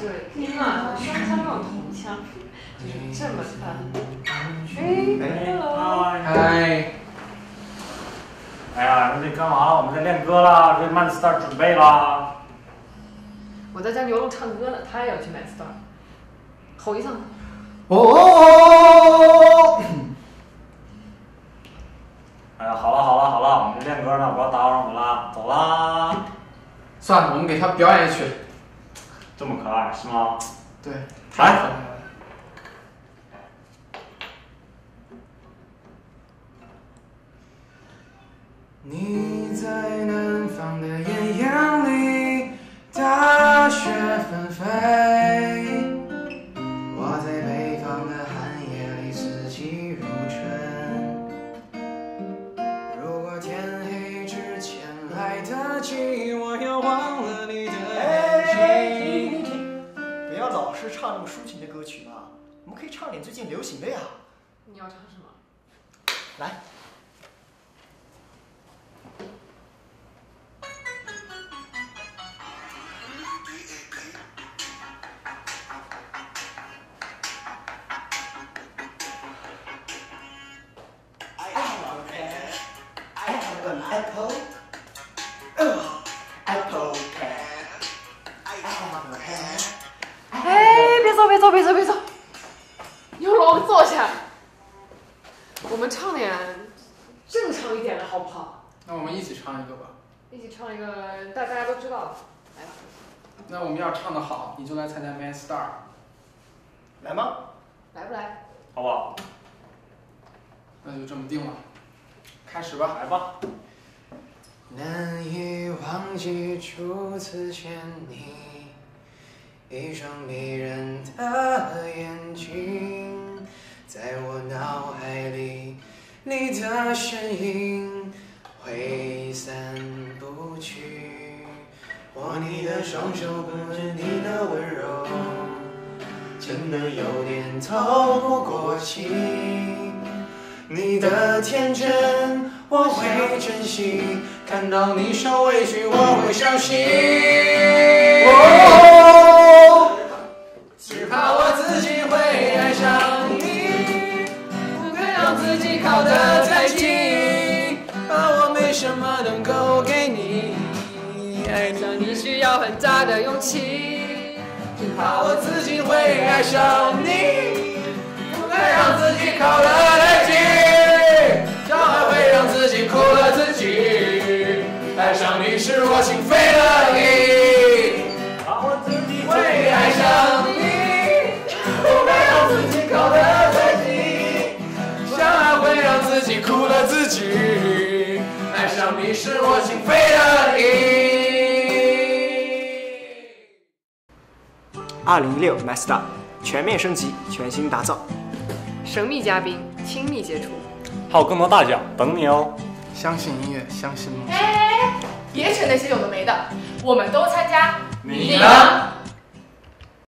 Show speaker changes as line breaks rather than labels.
这里，天哪，双枪这种铜枪，就是这么看。哎，hello，
嗨，
哎呀，那得干嘛？我们在练歌啦，为 Man Star 准备啦。
我在教牛肉唱歌呢，他也要去买 star，吼一声。
哦，
哎呀，好了好了好了，我们练歌呢，不要打扰我们啦，走啦。
算了，我们给他表演去。
这么可爱是吗？
对，
来
太可爱了。你在南方的艳阳里，大雪纷飞；我在北方的寒夜里，四季如春。如果天黑之前来得及，我要忘
是唱那么抒情的歌曲吗，我们可以唱点最近流行的呀。
你要唱什么？
来，I an. Oh, apple
哎，别走别走别走别走，牛龙坐下。我们唱点正常一点的好不好？
那我们一起唱一个吧。
一起唱一个大大家都知道的，来吧。
那我们要唱的好，你就来参加 Man Star。
来吗？
来不来？
好不好？
那就这么定了，开始吧。
来吧。
难以忘记初次见你，一双迷人的眼睛，在我脑海里，你的身影挥散不去。握你的双手，感知你的温柔，真的有点透不过气。你的天真我会珍惜，看到你受委屈我会伤心。自己靠得太近，怕我没什么能够给你。爱
上你需要很大的勇气。
只怕我自己会爱上你，不该让自己靠得太近，这样还会让自己苦了自己。爱上你是我心非得已，
怕我自己
会爱上你，自己。爱上你是我情非得已。
二零一六 Master 全面升级，全新打造。
神秘嘉宾，亲密接触。
还有更多大奖等你哦。
相信音乐，相信梦想。
哎，别扯那些有的没的，我们都参加，
你
呢？